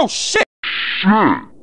Oh shit! Shit. Hum.